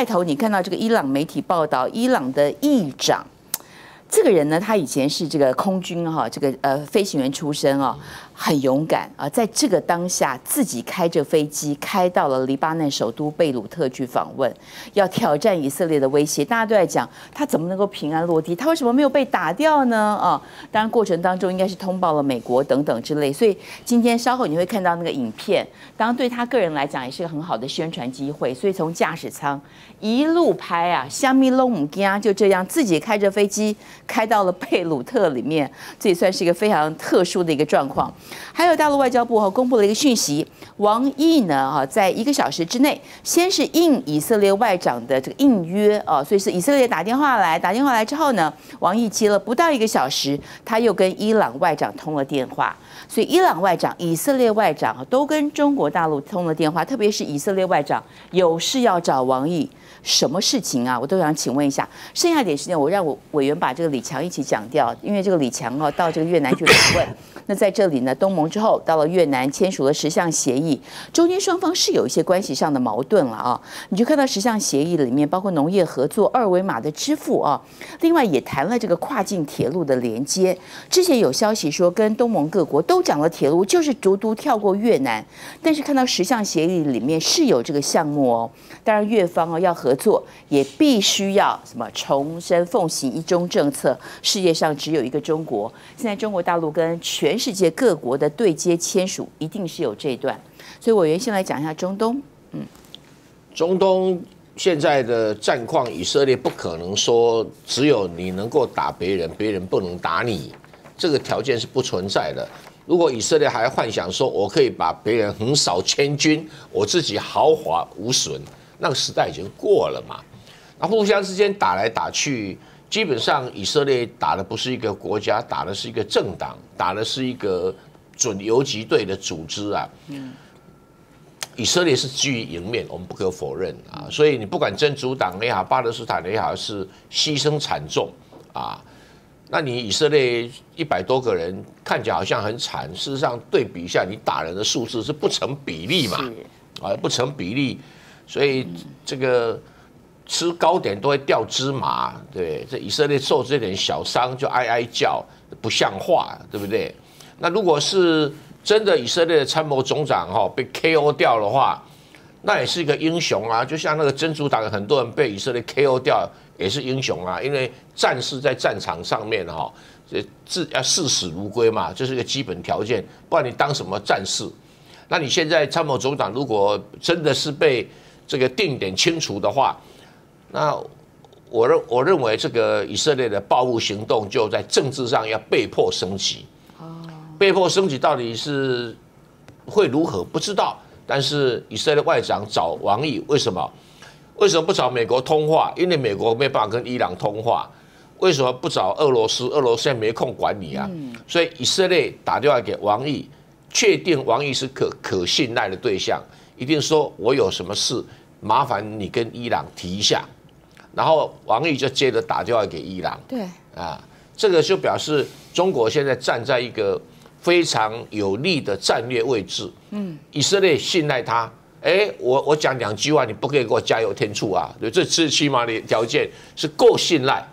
外头你看到这个伊朗媒体报道，伊朗的议长。这个人呢，他以前是这个空军哈，这个呃飞行员出身哦，很勇敢啊，在这个当下自己开着飞机开到了黎巴嫩首都贝鲁特去访问，要挑战以色列的威胁。大家都在讲他怎么能够平安落地，他为什么没有被打掉呢？啊，当然过程当中应该是通报了美国等等之类。所以今天稍后你会看到那个影片，当然对他个人来讲也是个很好的宣传机会。所以从驾驶舱一路拍啊，香米龙姆加就这样自己开着飞机。开到了贝鲁特里面，这也算是一个非常特殊的一个状况。还有大陆外交部哈公布了一个讯息，王毅呢哈在一个小时之内，先是应以色列外长的这个应约啊，所以是以色列打电话来，打电话来之后呢，王毅接了不到一个小时，他又跟伊朗外长通了电话，所以伊朗外长、以色列外长都跟中国大陆通了电话，特别是以色列外长有事要找王毅。什么事情啊？我都想请问一下。剩下点时间，我让我委员把这个李强一起讲掉，因为这个李强哦，到这个越南去访问。那在这里呢，东盟之后到了越南，签署了十项协议，中间双方是有一些关系上的矛盾了啊。你就看到十项协议里面，包括农业合作、二维码的支付啊，另外也谈了这个跨境铁路的连接。之前有消息说，跟东盟各国都讲了铁路，就是独独跳过越南。但是看到十项协议里面是有这个项目哦。当然，越方哦要和合作，也必须要什么重申奉行一中政策。世界上只有一个中国。现在中国大陆跟全世界各国的对接签署，一定是有这一段。所以，我原先来讲一下中东。嗯，中东现在的战况，以色列不可能说只有你能够打别人，别人不能打你，这个条件是不存在的。如果以色列还幻想说我可以把别人横扫千军，我自己豪华无损。那个时代已经过了嘛？那互相之间打来打去，基本上以色列打的不是一个国家，打的是一个政党，打的是一个准游击队的组织啊。嗯，以色列是居于赢面，我们不可否认啊。所以你不管真主党也好，巴勒斯坦也好，是牺牲惨重啊。那你以色列一百多个人看起来好像很惨，事实上对比一下，你打人的数字是不成比例嘛？啊，不成比例。所以这个吃糕点都会掉芝麻，对，这以色列受这点小伤就哀哀叫，不像话，对不对？那如果是真的以色列的参谋总长哈被 KO 掉的话，那也是一个英雄啊！就像那个真主党很多人被以色列 KO 掉，也是英雄啊！因为战士在战场上面哈，这自要视死如归嘛，这是一个基本条件，不然你当什么战士？那你现在参谋总长如果真的是被这个定点清除的话，那我认我认为这个以色列的报复行动就在政治上要被迫升级。哦，被迫升级到底是会如何不知道。但是以色列外长找王毅，为什么？为什么不找美国通话？因为美国没办法跟伊朗通话。为什么不找俄罗斯？俄罗斯现在没空管你啊。所以以色列打电话给王毅，确定王毅是可可信赖的对象，一定说我有什么事。麻烦你跟伊朗提一下，然后王毅就接着打电话给伊朗。对，啊，这个就表示中国现在站在一个非常有利的战略位置。嗯，以色列信赖他。哎，我我讲两句话，你不可以给我加油添醋啊？对，这最起码的条件是够信赖。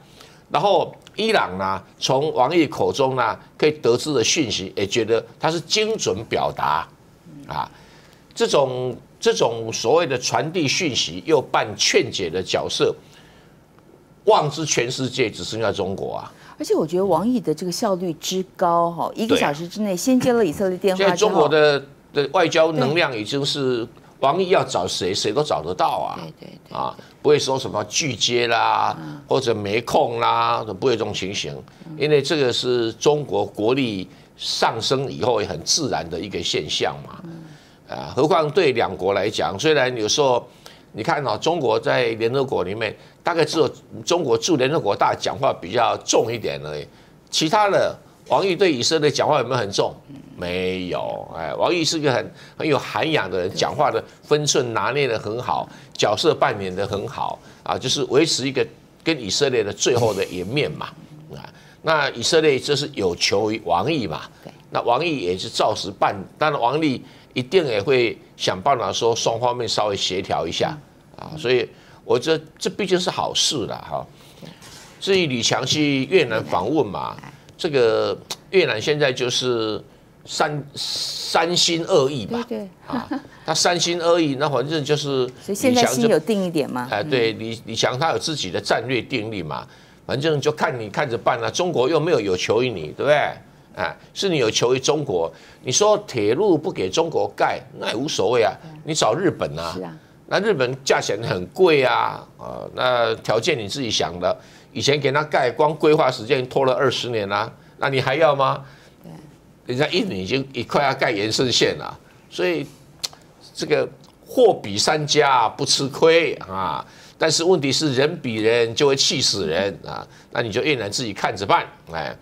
然后伊朗呢，从王毅口中呢可以得知的讯息，也觉得他是精准表达。啊，这种。这种所谓的传递讯息又扮劝解的角色，望之全世界只剩下中国啊！而且我觉得王毅的这个效率之高哈，一个小时之内先接了以色列电话。现在中国的的外交能量已经是王毅要找谁谁都找得到啊！对对啊，不会说什么拒接啦，或者没空啦，都不会这种情形，因为这个是中国国力上升以后也很自然的一个现象嘛。啊，何况对两国来讲，虽然有时候你看啊，中国在联合国里面大概只有中国驻联合国大讲话比较重一点而已，其他的王毅对以色列讲话有没有很重？没有，哎，王毅是个很很有涵养的人，讲话的分寸拿捏的很好，角色扮演的很好啊，就是维持一个跟以色列的最后的颜面嘛，啊，那以色列这是有求于王毅嘛，那王毅也是照实办，当然王毅。一定也会想办法说双方面稍微协调一下啊，所以我觉得这毕竟是好事了哈。至于李强去越南访问嘛，这个越南现在就是三三心二意吧，对对，啊，他三心二意，那反正就是李强就心有定一点嘛？哎，对李李强他有自己的战略定力嘛，反正就看你看着办啊。中国又没有有求于你，对不对？哎，是你有求于中国。你说铁路不给中国盖，那也无所谓啊，你找日本啊是。啊，那日本价钱很贵啊，啊，那条件你自己想的。以前给他盖，光规划时间拖了二十年啦、那你还要吗？人家印尼已经一快要盖延伸线了，所以这个货比三家不吃亏啊。但是问题是人比人就会气死人啊，那你就越南自己看着办。哎，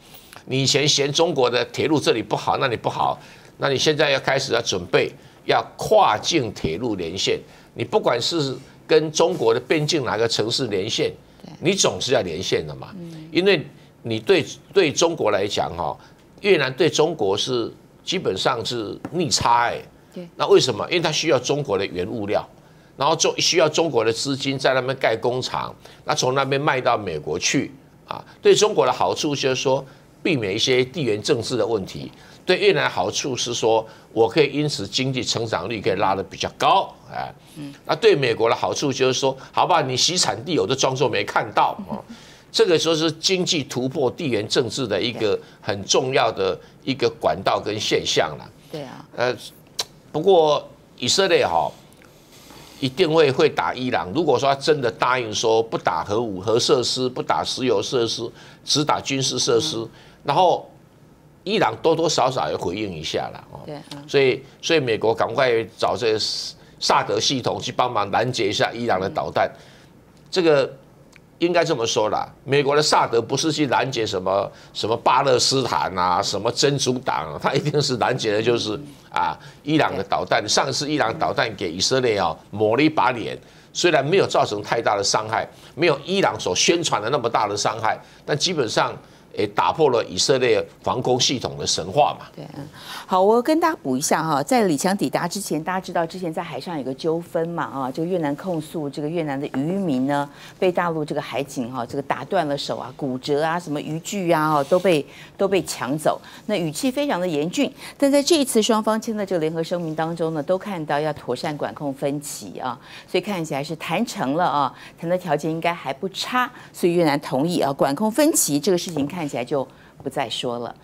你以前嫌中国的铁路这里不好，那里不好，那你现在要开始要准备要跨境铁路连线，你不管是跟中国的边境哪个城市连线，你总是要连线的嘛，因为你对对中国来讲哈，越南对中国是基本上是逆差哎对，那为什么？因为它需要中国的原物料，然后中需要中国的资金在那边盖工厂，那从那边卖到美国去啊，对中国的好处就是说避免一些地缘政治的问题。对越南好处是说，我可以因此经济成长率可以拉得比较高，哎，那对美国的好处就是说，好吧，你洗产地我都装作没看到啊，这个时候是经济突破地缘政治的一个很重要的一个管道跟现象了。对啊，呃，不过以色列哈一定会会打伊朗。如果说他真的答应说不打核武核设施，不打石油设施，只打军事设施，然后伊朗多多少少也回应一下了哦。对，嗯，所以所以美国赶快找这个萨德系统去帮忙拦截一下伊朗的导弹，这个应该这么说啦，美国的萨德不是去拦截什么什么巴勒斯坦啊，什么真主党啊，他一定是拦截的就是啊伊朗的导弹。上次伊朗导弹给以色列啊抹了一把脸，虽然没有造成太大的伤害，没有伊朗所宣传的那么大的伤害，但基本上也打破了以色列防空系统的神话嘛。对，嗯，好，我跟大家补一下哈，在李强抵达之前，大家知道之前在海上有个纠纷嘛，啊，这个越南控诉这个越南的渔民呢被大陆这个海警哈这个打断了手啊、骨折啊、什么渔具啊，都被都被抢走，那语气非常的严峻。但在这一次双方签的这个联合声明当中呢，都看到要妥善管控分歧啊，所以看起来是谈成了啊，谈的条件应该还不差，所以越南同意啊管控分歧这个事情看看起来就不再说了。